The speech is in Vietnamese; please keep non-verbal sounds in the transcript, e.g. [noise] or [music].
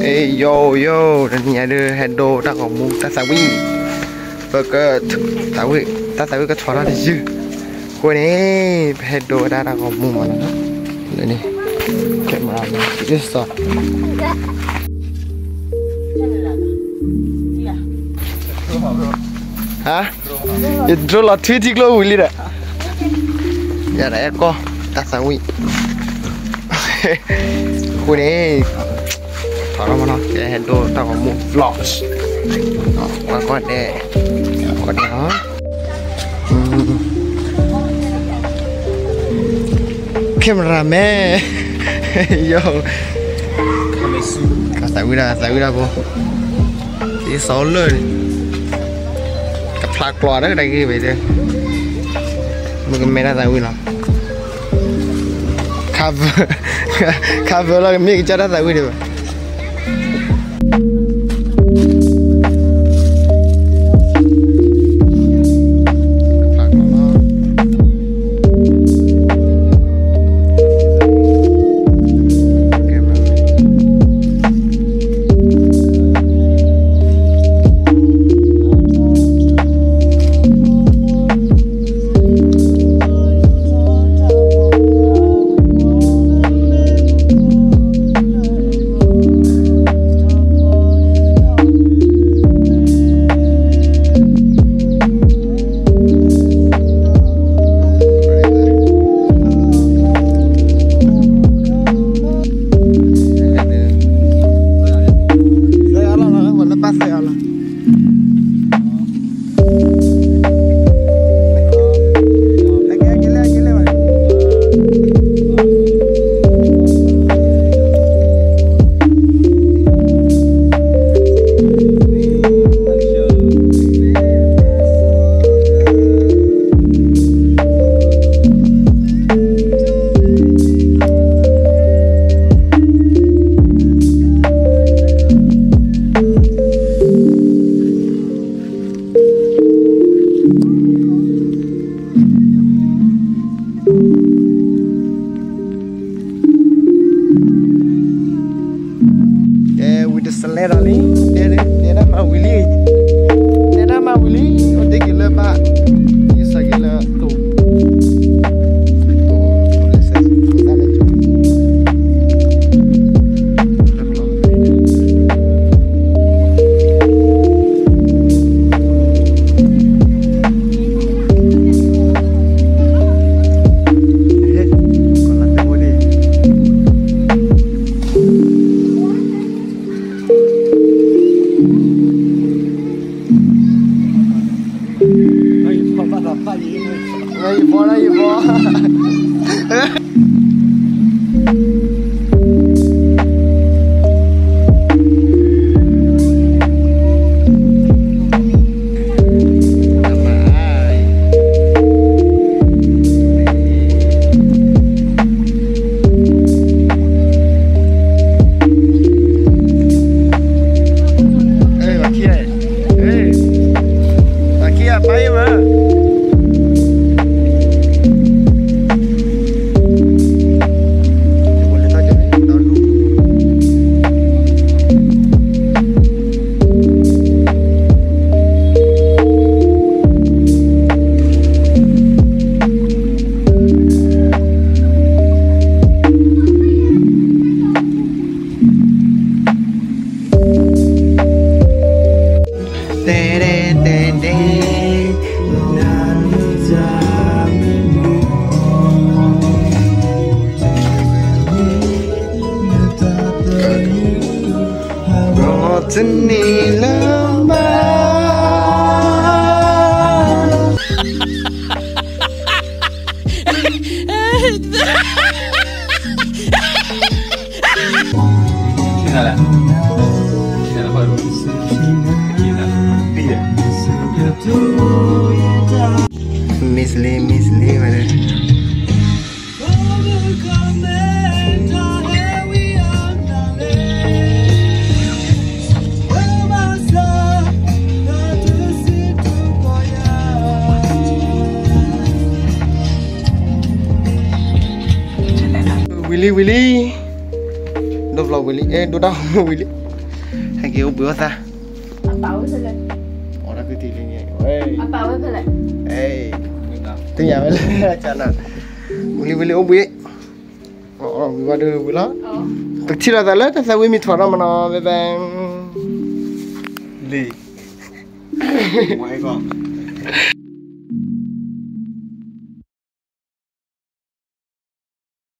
Ê, yo yo, dan ni ada handle tak kamu tak sawi. Baka sawi, tak sawi ke suara di sini. Kau ni handle dah tak kamu mana tu? Ini kamera ni, just stop. Hả? Itu lah Hả? tiga kilo là thuê thì dah ya kau giờ này có ta sao win quên nó Tolong mana? Eh, do tak kamu vlogs. Oh, kau deh. Kau deh, ha? Kameramen. Yo. Kau tak guna, tak guna boh. Ini solon. Keplak keluar dah lagi betul. Mungkin merah tak guna. Cover, cover lagi. Mungkin cara tak guna. Thank you. aí, bora aí, bora. Aí, é. é, mano. 子你了吗？[laughs] 现在来。Willy Willy. Đồ vlog [laughs] với lý ê đồ đau với lý hay kiểu bữa ra. Apa awak sila? ở đây cái gì này ê. Apa awak sila? ê. Tiếng nhà với lý chả nào với với lý ông bụi ờ vì vào đưa bụi lắm Oh. Tức chỉ là ta lấy ta sao với mi thoa mà nó về về Lì. [laughs] Ngoài con